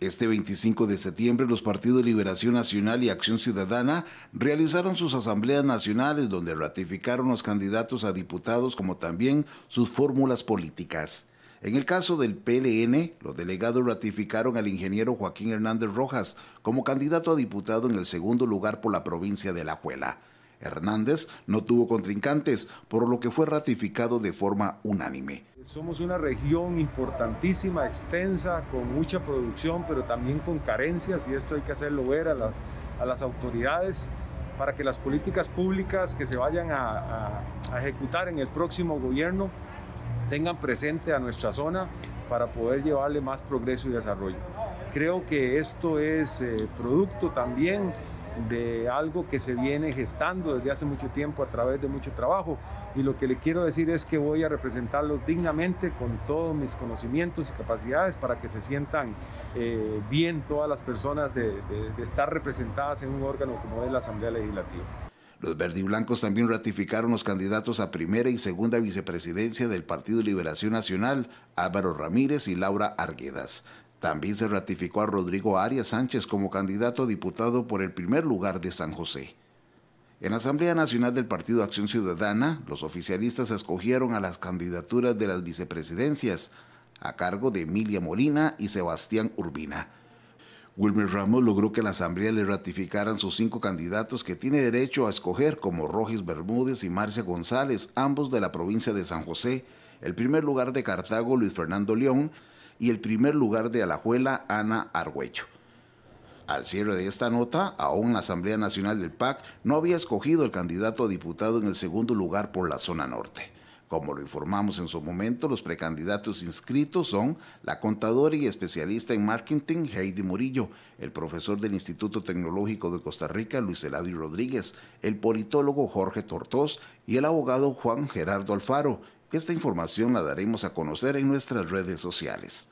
Este 25 de septiembre los partidos Liberación Nacional y Acción Ciudadana realizaron sus asambleas nacionales donde ratificaron los candidatos a diputados como también sus fórmulas políticas. En el caso del PLN, los delegados ratificaron al ingeniero Joaquín Hernández Rojas como candidato a diputado en el segundo lugar por la provincia de La Juela. Hernández no tuvo contrincantes, por lo que fue ratificado de forma unánime. Somos una región importantísima, extensa, con mucha producción, pero también con carencias y esto hay que hacerlo ver a las, a las autoridades para que las políticas públicas que se vayan a, a, ejecutar en el próximo gobierno tengan presente a nuestra zona para poder llevarle más progreso y desarrollo. Creo que esto es eh, producto también de algo que se viene gestando desde hace mucho tiempo a través de mucho trabajo. Y lo que le quiero decir es que voy a representarlos dignamente con todos mis conocimientos y capacidades para que se sientan eh, bien todas las personas de, de estar representadas en un órgano como es la Asamblea Legislativa. Los verdiblancos también ratificaron los candidatos a primera y segunda vicepresidencia del Partido Liberación Nacional, Álvaro Ramírez y Laura Arguedas. También se ratificó a Rodrigo Arias Sánchez como candidato a diputado por el primer lugar de San José. En la Asamblea Nacional del Partido Acción Ciudadana, los oficialistas escogieron a las candidaturas de las vicepresidencias, a cargo de Emilia Molina y Sebastián Urbina. Wilmer Ramos logró que la Asamblea le ratificaran sus cinco candidatos que tiene derecho a escoger como Rogis Bermúdez y Marcia González, ambos de la provincia de San José, el primer lugar de Cartago Luis Fernando León y el primer lugar de Alajuela, Ana Argüello. Al cierre de esta nota, aún la Asamblea Nacional del PAC no había escogido el candidato a diputado en el segundo lugar por la zona norte. Como lo informamos en su momento, los precandidatos inscritos son la contadora y especialista en marketing Heidi Murillo, el profesor del Instituto Tecnológico de Costa Rica Luis Eladio Rodríguez, el politólogo Jorge Tortós y el abogado Juan Gerardo Alfaro, esta información la daremos a conocer en nuestras redes sociales.